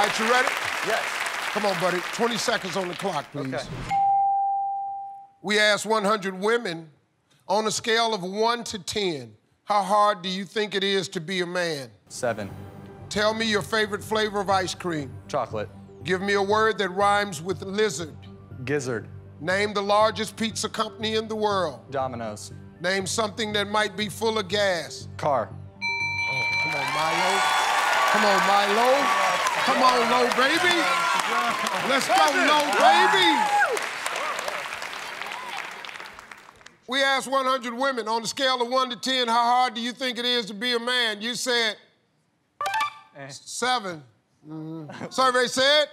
All right, you ready? Yes. Come on, buddy. 20 seconds on the clock, please. Okay. We asked 100 women on a scale of 1 to 10, how hard do you think it is to be a man? Seven. Tell me your favorite flavor of ice cream. Chocolate. Give me a word that rhymes with lizard. Gizzard. Name the largest pizza company in the world. Domino's. Name something that might be full of gas. Car. Oh, come on, Milo. Come on, Milo. Come on, low baby. Let's go, low baby. We asked 100 women on a scale of 1 to 10, how hard do you think it is to be a man? You said seven. Mhm. Survey said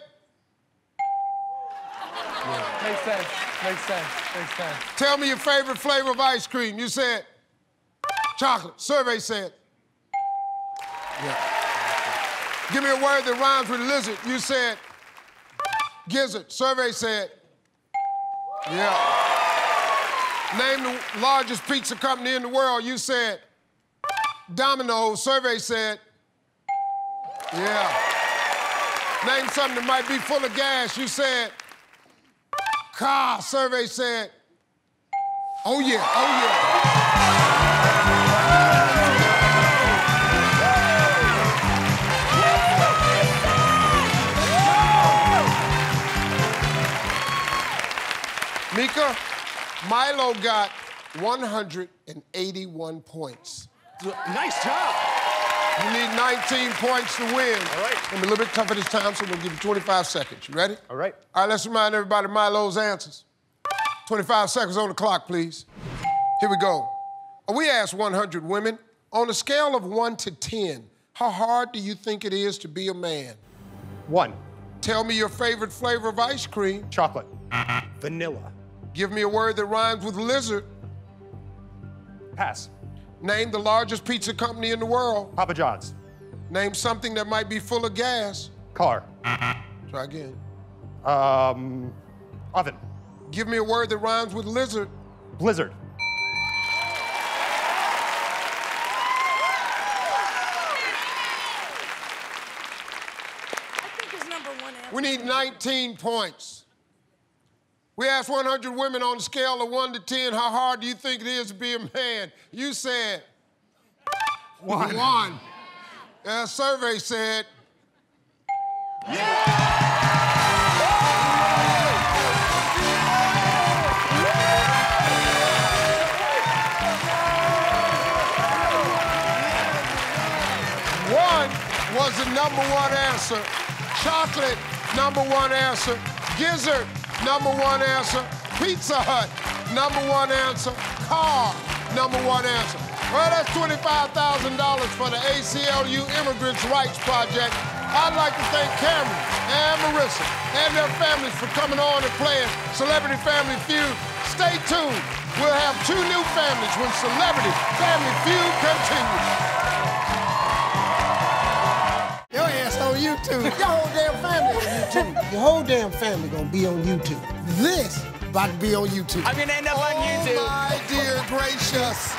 Makes sense. Makes sense. Makes sense. Tell me your favorite flavor of ice cream. You said chocolate. Survey said. Yeah. Give me a word that rhymes with lizard. You said gizzard. Survey said. Yeah. Name the largest pizza company in the world. You said Domino's. Survey said. Yeah. Name something that might be full of gas. You said car. Survey said. Oh yeah, oh yeah. Mika, Milo got 181 points. Nice job. You need 19 points to win. All right. Be a little bit tougher this time, so we'll give you 25 seconds. You ready? All right. All right, let's remind everybody Milo's answers. 25 seconds on the clock, please. Here we go. Uh, we asked 100 women, on a scale of 1 to 10, how hard do you think it is to be a man? One. Tell me your favorite flavor of ice cream. Chocolate. Vanilla. Give me a word that rhymes with lizard. Pass. Name the largest pizza company in the world. Papa John's. Name something that might be full of gas. Car. Try again. Um, oven. Give me a word that rhymes with lizard. Blizzard. I think his number one answer. We need 19 points. We asked 100 women on a scale of 1 to 10, how hard do you think it is to be a man? You said one. One. A survey said One was the number one answer. Chocolate, number one answer. Gizzard, number one answer. Pizza Hut, number one answer. Car, number one answer. Well, that's $25,000 for the ACLU Immigrants' Rights Project. I'd like to thank Camryn and Marissa and their families for coming on and playing Celebrity Family Feud. Stay tuned. We'll have two new families when Celebrity Family Feud continues. YouTube. Your whole damn family on YouTube. Your whole damn family gonna be on YouTube. This about to be on YouTube. I'm gonna end up on YouTube. Oh my dear gracious.